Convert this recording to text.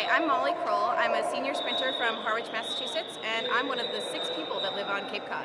Hi, I'm Molly Crowell. I'm a senior sprinter from Harwich, Massachusetts, and I'm one of the six people that live on Cape Cod.